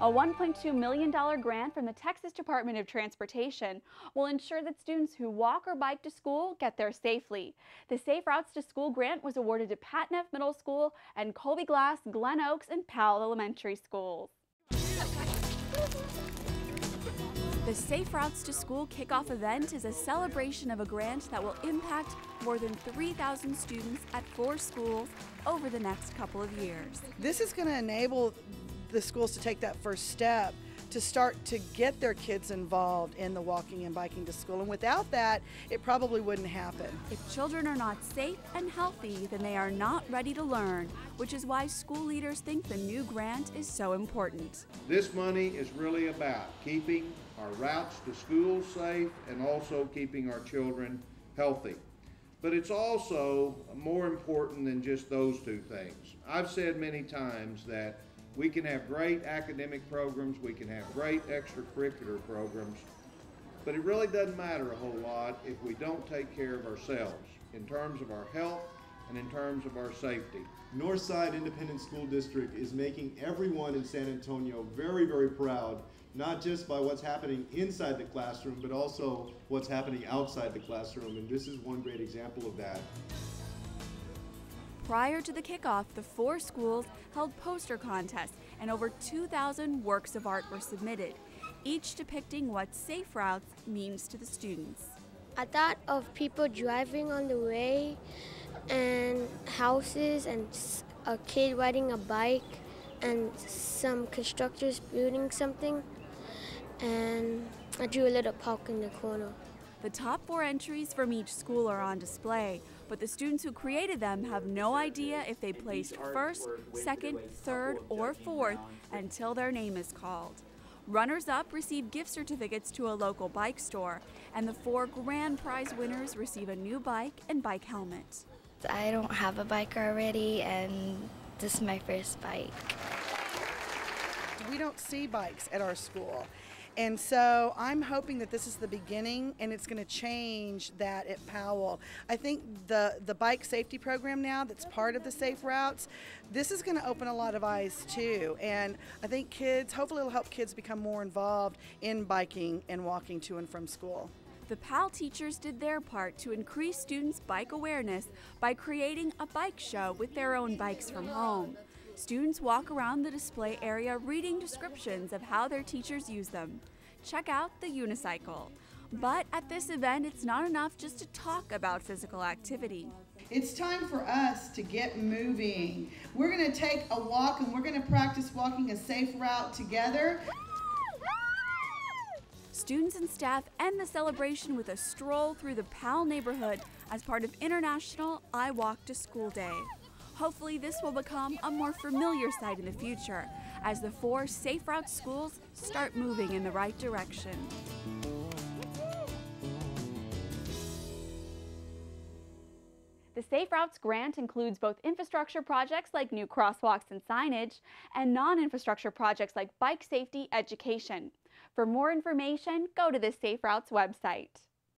A $1.2 million grant from the Texas Department of Transportation will ensure that students who walk or bike to school get there safely. The Safe Routes to School grant was awarded to Pat Neff Middle School and Colby Glass, Glenoaks, and Powell Elementary Schools. The Safe Routes to School kickoff event is a celebration of a grant that will impact more than 3,000 students at four schools over the next couple of years. This is going to enable the schools to take that first step to start to get their kids involved in the walking and biking to school. And without that, it probably wouldn't happen. If children are not safe and healthy, then they are not ready to learn, which is why school leaders think the new grant is so important. This money is really about keeping our routes to school safe and also keeping our children healthy. But it's also more important than just those two things. I've said many times that we can have great academic programs, we can have great extracurricular programs, but it really doesn't matter a whole lot if we don't take care of ourselves in terms of our health and in terms of our safety. Northside Independent School District is making everyone in San Antonio very, very proud, not just by what's happening inside the classroom, but also what's happening outside the classroom, and this is one great example of that. Prior to the kickoff, the four schools held poster contests and over 2,000 works of art were submitted, each depicting what safe routes means to the students. I thought of people driving on the way and houses and a kid riding a bike and some constructors building something and I drew a little park in the corner. The top four entries from each school are on display, but the students who created them have no idea if they placed first, second, third, or fourth until their name is called. Runners up receive gift certificates to a local bike store, and the four grand prize winners receive a new bike and bike helmet. I don't have a bike already, and this is my first bike. We don't see bikes at our school. And so I'm hoping that this is the beginning and it's going to change that at Powell. I think the, the bike safety program now that's part of the Safe Routes, this is going to open a lot of eyes too. And I think kids, hopefully it'll help kids become more involved in biking and walking to and from school. The PAL teachers did their part to increase students' bike awareness by creating a bike show with their own bikes from home. Students walk around the display area reading descriptions of how their teachers use them. Check out the unicycle. But at this event, it's not enough just to talk about physical activity. It's time for us to get moving. We're going to take a walk and we're going to practice walking a safe route together. Students and staff end the celebration with a stroll through the Powell neighborhood as part of International I Walk to School Day. Hopefully, this will become a more familiar sight in the future as the four Safe Route schools start moving in the right direction. The Safe Routes grant includes both infrastructure projects like new crosswalks and signage and non-infrastructure projects like bike safety education. For more information, go to the Safe Routes website.